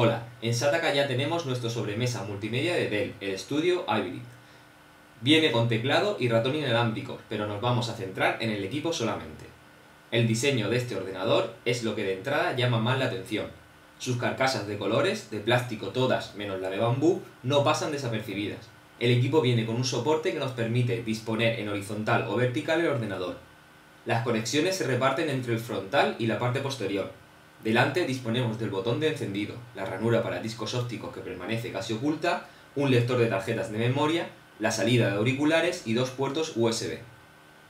Hola, en Sataka ya tenemos nuestro sobremesa multimedia de Dell, el Studio Hybrid. Viene con teclado y ratón inalámbrico, pero nos vamos a centrar en el equipo solamente. El diseño de este ordenador es lo que de entrada llama más la atención. Sus carcasas de colores, de plástico todas menos la de bambú, no pasan desapercibidas. El equipo viene con un soporte que nos permite disponer en horizontal o vertical el ordenador. Las conexiones se reparten entre el frontal y la parte posterior, Delante disponemos del botón de encendido, la ranura para discos ópticos que permanece casi oculta, un lector de tarjetas de memoria, la salida de auriculares y dos puertos USB.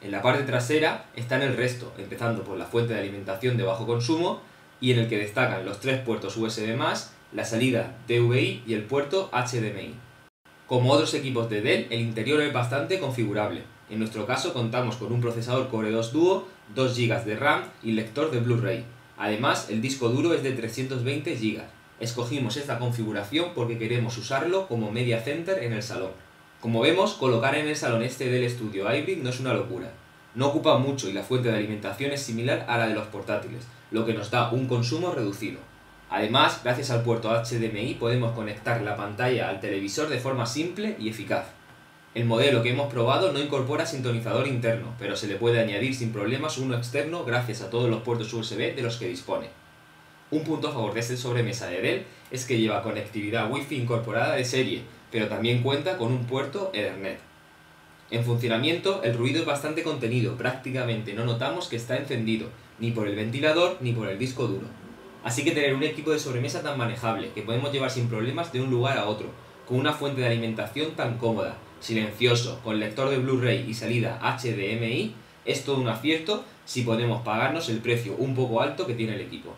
En la parte trasera están el resto, empezando por la fuente de alimentación de bajo consumo y en el que destacan los tres puertos USB+, la salida DVI y el puerto HDMI. Como otros equipos de Dell, el interior es bastante configurable. En nuestro caso contamos con un procesador Core 2 Duo, 2 GB de RAM y lector de Blu-ray, Además, el disco duro es de 320 GB. Escogimos esta configuración porque queremos usarlo como media center en el salón. Como vemos, colocar en el salón este del estudio Hybrid no es una locura. No ocupa mucho y la fuente de alimentación es similar a la de los portátiles, lo que nos da un consumo reducido. Además, gracias al puerto HDMI podemos conectar la pantalla al televisor de forma simple y eficaz. El modelo que hemos probado no incorpora sintonizador interno, pero se le puede añadir sin problemas uno externo gracias a todos los puertos USB de los que dispone. Un punto a favor de este sobremesa de Dell es que lleva conectividad Wi-Fi incorporada de serie, pero también cuenta con un puerto Ethernet. En funcionamiento, el ruido es bastante contenido, prácticamente no notamos que está encendido, ni por el ventilador ni por el disco duro. Así que tener un equipo de sobremesa tan manejable, que podemos llevar sin problemas de un lugar a otro, con una fuente de alimentación tan cómoda, silencioso, con lector de Blu-ray y salida HDMI, es todo un acierto si podemos pagarnos el precio un poco alto que tiene el equipo.